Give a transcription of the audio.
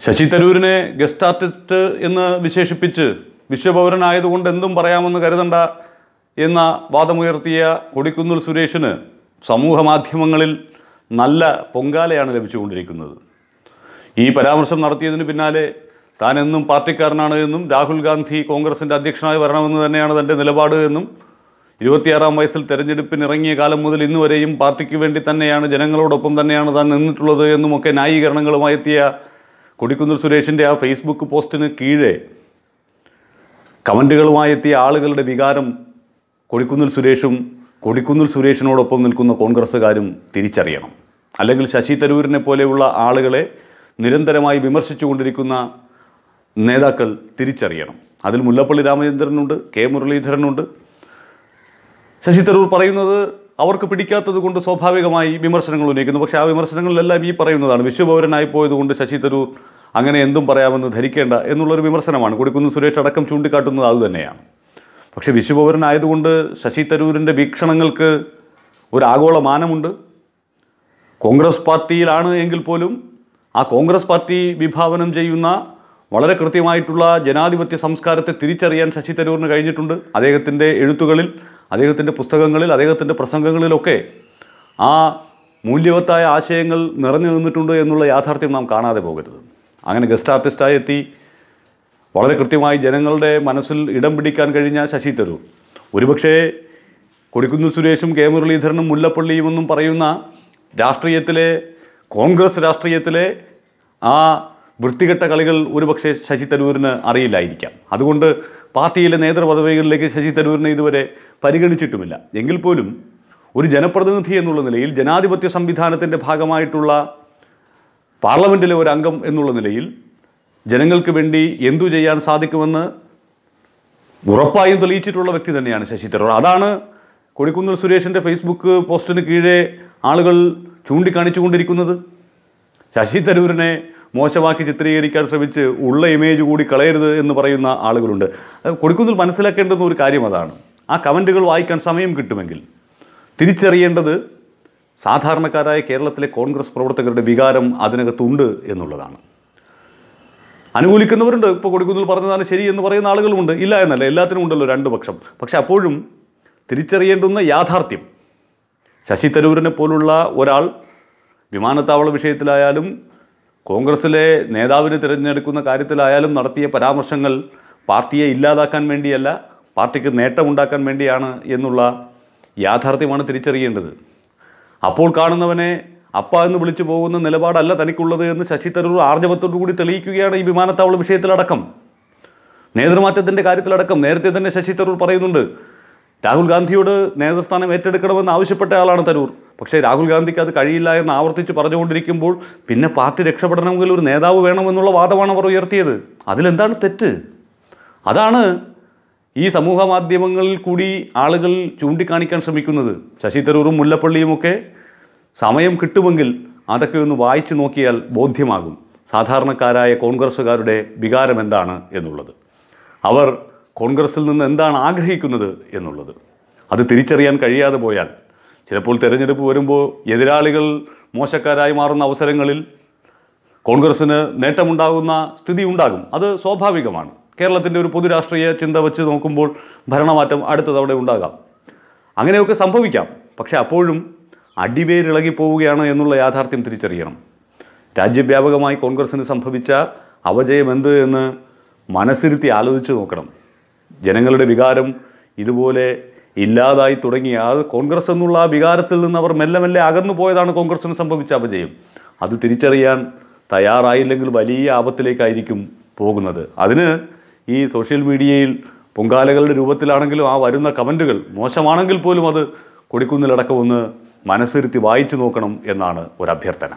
ശശി തരൂരിനെ guest artist എന്ന് വിശേഷിപ്പിച്ച് വിശ്വപൗരനായതുകൊണ്ട് എന്തും പറയാമെന്ന് കരുതണ്ട എന്ന വാദമുയർത്തിയ കൊടിക്കുന്നിൽ സുരേഷിന് സമൂഹ മാധ്യമങ്ങളിൽ നല്ല പൊങ്കാലയാണ് ലഭിച്ചുകൊണ്ടിരിക്കുന്നത്. ഈ പരാമർശം നടത്തിയതിന് പിന്നാലെ താൻ എന്നും പാർട്ടിക്കാരനാണ് എന്നും രാഹുൽ ഗാന്ധി കോൺഗ്രസിന്റെ അധ്യക്ഷനായി വരണമെന്ന് തന്നെയാണ് തന്റെ നിലപാട് എന്നും ഇരുപത്തിയാറാം വയസ്സിൽ തെരഞ്ഞെടുപ്പിന് ഇറങ്ങിയ കാലം മുതൽ ഇന്നുവരെയും പാർട്ടിക്ക് വേണ്ടി തന്നെയാണ് ജനങ്ങളോടൊപ്പം തന്നെയാണ് താൻ നിന്നിട്ടുള്ളത് എന്നുമൊക്കെ ന്യായീകരണങ്ങളുമായി എത്തിയ കൊടിക്കുന്നിൽ സുരേഷിന്റെ ആ ഫേസ്ബുക്ക് പോസ്റ്റിന് കീഴെ കമന്റുകളുമായി എത്തിയ ആളുകളുടെ വികാരം കൊടിക്കുന്നിൽ സുരേഷും കൊടിക്കുന്നിൽ സുരേഷിനോടൊപ്പം നിൽക്കുന്ന കോൺഗ്രസ്സുകാരും തിരിച്ചറിയണം. അല്ലെങ്കിൽ ശശി തരൂരിനെ പോലെയുള്ള ആളുകളെ നിരന്തരമായി വിമർശിച്ചുകൊണ്ടിരിക്കുന്ന നേതാക്കൾ തിരിച്ചറിയണം. അതിൽ മുല്ലപ്പള്ളി രാമചന്ദ്രനുണ്ട് കെ മുരളീധരനുണ്ട്. ശശി തരൂർ പറയുന്നത് അവർക്ക് പിടിക്കാത്തത് കൊണ്ട് സ്വാഭാവികമായി വിമർശനങ്ങൾ ഉന്നയിക്കുന്നു. പക്ഷേ ആ വിമർശനങ്ങളിലെല്ലാം ഈ പറയുന്നതാണ്. വിശ്വപൗരനായി പോയതുകൊണ്ട് ശശി തരൂർ അങ്ങനെ എന്തും പറയാമെന്ന് ധരിക്കേണ്ട എന്നുള്ളൊരു വിമർശനമാണ്. കൊടിക്കുന്ന് സുരേഷ് അടക്കം ചൂണ്ടിക്കാട്ടുന്നത് അതുതന്നെയാണ് പക്ഷേ വിശ്വപൗരനായതുകൊണ്ട് ശശി തരൂരിന്റെ വീക്ഷണങ്ങൾക്ക് ഒരു ആഗോള മാനമുണ്ട്. കോൺഗ്രസ് പാർട്ടിയിലാണ് എങ്കിൽ പോലും ആ കോൺഗ്രസ് പാർട്ടി വിഭാവനം ചെയ്യുന്ന വളരെ കൃത്യമായിട്ടുള്ള ജനാധിപത്യ സംസ്കാരത്തെ തിരിച്ചറിയാൻ ശശി തരൂറിന് കഴിഞ്ഞിട്ടുണ്ട്. അദ്ദേഹത്തിന്റെ എഴുത്തുകളിൽ അദ്ദേഹത്തിന്റെ പുസ്തകങ്ങളിൽ അദ്ദേഹത്തിന്റെ പ്രസംഗങ്ങളിലൊക്കെ ആ മൂല്യവത്തായ ആശയങ്ങൾ നിറഞ്ഞു നിന്നിട്ടുണ്ട് എന്നുള്ള യാഥാർത്ഥ്യം നാം കാണാതെ പോകരുത്. അങ്ങനെ ഗസ്റ്റ് ആർട്ടിസ്റ്റായി എത്തി. വളരെ കൃത്യമായി ജനങ്ങളുടെ മനസ്സിൽ ഇടം പിടിക്കാൻ കഴിഞ്ഞ ശശി തരൂർ. ഒരുപക്ഷേ കൊടിക്കുന്നിൽ സുരേഷും കെ മുരളീധരനും മുല്ലപ്പള്ളിയും എന്നും പറയുന്ന രാഷ്ട്രീയത്തിലെ കോൺഗ്രസ് രാഷ്ട്രീയത്തിലെ ആ വൃത്തികെട്ട കളികൾ ഒരുപക്ഷെ ശശി തരൂരിന് അറിയില്ലായിരിക്കാം. അതുകൊണ്ട് പാർട്ടിയിലെ നേതൃപദവികളിലേക്ക് ശശി തരൂരിനെ ഇതുവരെ പരിഗണിച്ചിട്ടുമില്ല. എങ്കിൽ പോലും ഒരു ജനപ്രതിനിധി എന്നുള്ള നിലയിൽ ജനാധിപത്യ സംവിധാനത്തിന്റെ ഭാഗമായിട്ടുള്ള പാർലമെന്റിലെ ഒരു അംഗം എന്നുള്ള നിലയിൽ ജനങ്ങൾക്ക് വേണ്ടി എന്തു ചെയ്യാൻ സാധിക്കുമെന്ന് ഉറപ്പായും തെളിയിച്ചിട്ടുള്ള വ്യക്തി തന്നെയാണ് ശശി തരൂർ. അതാണ് കൊടിക്കുന്നിൽ സുരേഷിന്റെ ഫേസ്ബുക്ക് പോസ്റ്റിന് കീഴെ ആളുകൾ ചൂണ്ടിക്കാണിച്ചുകൊണ്ടിരിക്കുന്നത്. ശശി തരൂരിനെ മോശമാക്കി ചിത്രീകരിക്കാൻ ശ്രമിച്ച് ഉള്ള ഇമേജ് കൂടി കളയരുത് എന്ന് പറയുന്ന ആളുകളുണ്ട്. കൊടിക്കുന്നിൽ മനസ്സിലാക്കേണ്ടുന്ന ഒരു കാര്യം അതാണ്. ആ കമന്റുകൾ വായിക്കാൻ സമയം കിട്ടുമെങ്കിൽ തിരിച്ചറിയേണ്ടത് സാധാരണക്കാരായ കേരളത്തിലെ കോൺഗ്രസ് പ്രവർത്തകരുടെ വികാരം അതിനകത്തുണ്ട് എന്നുള്ളതാണ്. അനുകൂലിക്കുന്നവരുണ്ട്. ഇപ്പോൾ കൊടുക്കുന്നിൽ പറഞ്ഞതാണ് ശരി എന്ന് പറയുന്ന ആളുകളുമുണ്ട്. ഇല്ല എന്നല്ല എല്ലാത്തിനും ഉണ്ടല്ലോ രണ്ട് പക്ഷം. പക്ഷെ അപ്പോഴും തിരിച്ചറിയേണ്ടുന്ന യാഥാർത്ഥ്യം. ശശി തരൂരിനെ പോലുള്ള ഒരാൾ വിമാനത്താവള വിഷയത്തിലായാലും കോൺഗ്രസിലെ നേതാവിനെ തിരഞ്ഞെടുക്കുന്ന കാര്യത്തിലായാലും നടത്തിയ പരാമർശങ്ങൾ പാർട്ടിയെ ഇല്ലാതാക്കാൻ വേണ്ടിയല്ല പാർട്ടിക്ക് നേട്ടമുണ്ടാക്കാൻ വേണ്ടിയാണ് എന്നുള്ള യാഥാർത്ഥ്യമാണ് തിരിച്ചറിയേണ്ടത്. അപ്പോൾ കാണുന്നവനെ അപ്പ എന്ന് വിളിച്ചു പോകുന്ന നിലപാടല്ല തനിക്കുള്ളത് എന്ന് ശശി തരൂർ ആർജവത്തോടു കൂടി തെളിയിക്കുകയാണ് ഈ വിമാനത്താവള വിഷയത്തിലടക്കം. നേതൃമാറ്റത്തിന്റെ കാര്യത്തിലടക്കം നേരത്തെ തന്നെ ശശി തരൂർ പറയുന്നുണ്ട് രാഹുൽ ഗാന്ധിയോട് നേതൃസ്ഥാനം ഏറ്റെടുക്കണമെന്ന് ആവശ്യപ്പെട്ട ആളാണ് തരൂർ. പക്ഷേ രാഹുൽ ഗാന്ധിക്ക് അത് കഴിയില്ല എന്ന് ആവർത്തിച്ച് പറഞ്ഞുകൊണ്ടിരിക്കുമ്പോൾ പിന്നെ പാർട്ടി രക്ഷപ്പെടണമെങ്കിൽ ഒരു നേതാവ് വേണമെന്നുള്ള വാദമാണ് അവർ ഉയർത്തിയത്. അതിലെന്താണ് തെറ്റ്? അതാണ് ഈ സമൂഹ മാധ്യമങ്ങളിൽ കൂടി ആളുകൾ ചൂണ്ടിക്കാണിക്കാൻ ശ്രമിക്കുന്നത് ശശി തരൂറും മുല്ലപ്പള്ളിയുമൊക്കെ സമയം കിട്ടുമെങ്കിൽ അതൊക്കെ ഒന്ന് വായിച്ചു നോക്കിയാൽ ബോധ്യമാകും. സാധാരണക്കാരായ കോൺഗ്രസ്സുകാരുടെ വികാരം എന്താണ് എന്നുള്ളത്. അവർ കോൺഗ്രസ്സിൽ നിന്ന് എന്താണ് ആഗ്രഹിക്കുന്നത് എന്നുള്ളത്. അത് തിരിച്ചറിയാൻ കഴിയാതെ പോയാൽ ചിലപ്പോൾ തിരഞ്ഞെടുപ്പ് വരുമ്പോൾ എതിരാളികൾ മോശക്കാരായി മാറുന്ന അവസരങ്ങളിൽ കോൺഗ്രസ്സിന് നേട്ടമുണ്ടാകുന്ന സ്ഥിതി ഉണ്ടാകും. അത് സ്വാഭാവികമാണ്. കേരളത്തിന്റെ ഒരു പൊതുരാഷ്ട്രീയ ചിന്ത വെച്ച് നോക്കുമ്പോൾ ഭരണമാറ്റം അടുത്ത തവണ ഉണ്ടാകാം. അങ്ങനെയൊക്കെ സംഭവിക്കാം. പക്ഷേ അപ്പോഴും അടിവേരിളകി പോവുകയാണ് എന്നുള്ള യാഥാർത്ഥ്യം തിരിച്ചറിയണം. രാജ്യവ്യാപകമായി കോൺഗ്രസ്സിന് സംഭവിച്ച അവജയം എന്ത് എന്ന് മനസ്സിരുത്തി ആലോചിച്ച് നോക്കണം. ജനങ്ങളുടെ വികാരം ഇതുപോലെ ഇല്ലാതായി തുടങ്ങി. ആ കോൺഗ്രസ് എന്നുള്ള ആ വികാരത്തിൽ നിന്ന് അവർ മെല്ലെ മെല്ലെ അകന്നു പോയതാണ് കോൺഗ്രസ്സിന് സംഭവിച്ച അപജയം. അത് തിരിച്ചറിയാൻ തയ്യാറായില്ലെങ്കിൽ വലിയ ആപത്തിലേക്കായിരിക്കും പോകുന്നത്. അതിന് ഈ സോഷ്യൽ മീഡിയയിൽ പൊങ്കാലകളുടെ രൂപത്തിലാണെങ്കിലും ആ വരുന്ന കമന്റുകൾ മോശമാണെങ്കിൽ പോലും അത് കൊടിക്കുന്നിലടക്കം ഒന്ന് മനസ്സിരുത്തി വായിച്ചു നോക്കണം എന്നാണ് ഒരു അഭ്യർത്ഥന